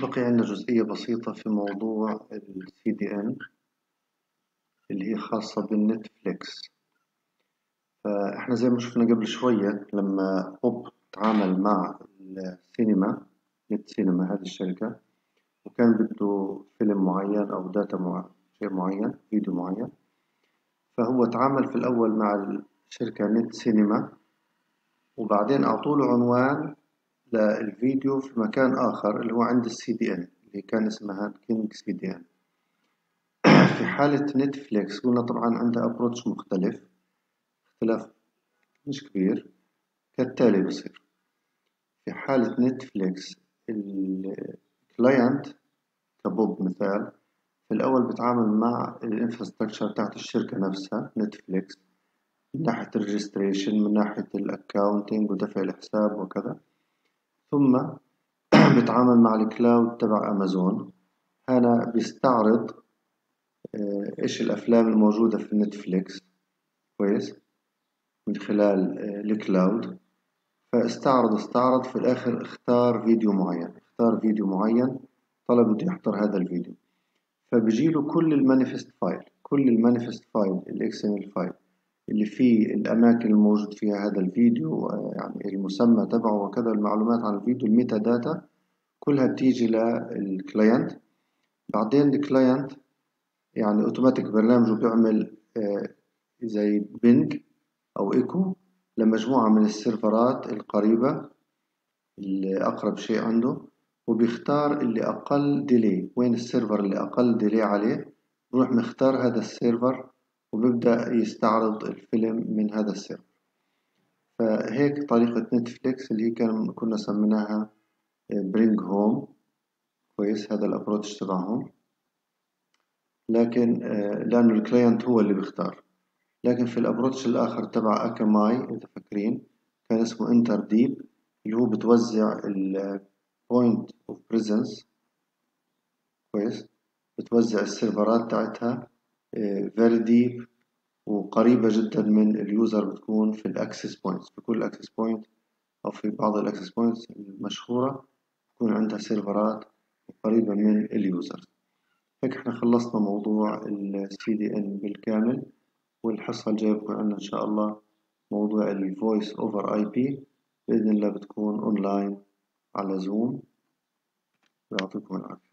بقي عندنا جزئية بسيطة في موضوع ال CDN اللي هي خاصة بال Netflix. فإحنا زي ما شفنا قبل شوية لما بوب تعامل مع السينما Net Cinema هذه الشركة وكان بده فيلم معين أو data معين شيء معين فيديو معين. فهو تعامل في الأول مع الشركة Net Cinema وبعدين أعطوا له عنوان للفيديو في مكان آخر اللي هو عند ال CDN اللي كان اسمها King CDN في حالة Netflix قلنا طبعا عندها approach مختلف اختلاف مش كبير كالتالي بصير. في حالة Netflix ال client كبوب مثال في الأول بتعامل مع ال infrastructure بتاعت الشركة نفسها Netflix من ناحية ال registration من ناحية ال accounting ودفع الحساب وكذا. ثم بتعامل مع ال cloud تبع أمازون. هنا بيستعرض آه، إيش الأفلام الموجودة في نتفليكس. كويس؟ من خلال آه، ال cloud. فاستعرض استعرض. في الآخر اختار فيديو معين. اختار فيديو معين. طلب بده يحضر هذا الفيديو. فبيجيله كل ال manifest file. كل ال manifest file ال file. اللي فيه الأماكن الموجود فيها هذا الفيديو يعني المسمى تبعه وكذا المعلومات عن الفيديو ال metadata كلها بتيجي لل client بعدين ال client يعني اوتوماتيك برنامجه بيعمل آه، زي ping أو إيكو لمجموعة من السيرفرات القريبة اللي أقرب شيء عنده وبيختار اللي أقل delay وين السيرفر اللي أقل delay عليه؟ بروح مختار هذا السيرفر. وبيبدأ يستعرض الفيلم من هذا السيرفر فهيك طريقة نتفليكس اللي هي كان كنا سميناها bring home كويس هذا ال approach تبعهم. لكن آه، لأنه ال client هو اللي بيختار. لكن في ال approach الآخر تبع أكاماي إذا فاكرين كان اسمه enter deep اللي هو بتوزع ال point of presence كويس بتوزع السيرفرات تاعتها very deep وقريبة جدا من ال user بتكون في ال access points في كل ال access point أو في بعض ال access points المشهورة بكون عندها سيرفرات قريبة من ال user. هيك إحنا خلصنا موضوع ال CDN بالكامل والحصة الجاية بكون عندنا إن شاء الله موضوع ال Voice over IP بإذن الله بتكون أونلاين على زوم يعطيكم العافية.